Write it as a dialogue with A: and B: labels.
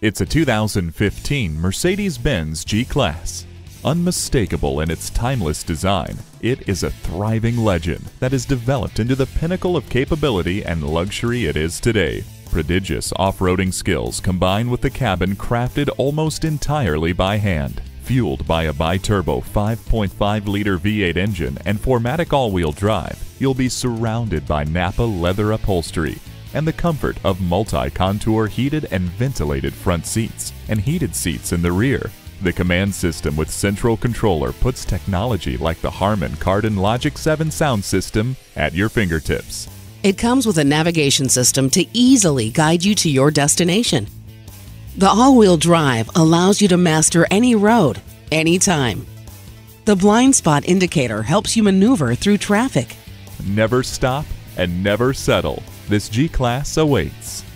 A: It's a 2015 Mercedes-Benz G-Class. Unmistakable in its timeless design, it is a thriving legend that has developed into the pinnacle of capability and luxury it is today. Prodigious off-roading skills combined with the cabin crafted almost entirely by hand. Fueled by a bi-turbo 5.5-liter V8 engine and 4MATIC all-wheel drive, you'll be surrounded by Napa leather upholstery and the comfort of multi-contour heated and ventilated front seats and heated seats in the rear. The COMAND system with central controller puts technology like the Harman Kardon Logic 7 sound system at your fingertips.
B: It comes with a navigation system to easily guide you to your destination. The all-wheel drive allows you to master any road, anytime. The blind spot indicator helps you maneuver through traffic.
A: Never stop and never settle. This G-Class awaits.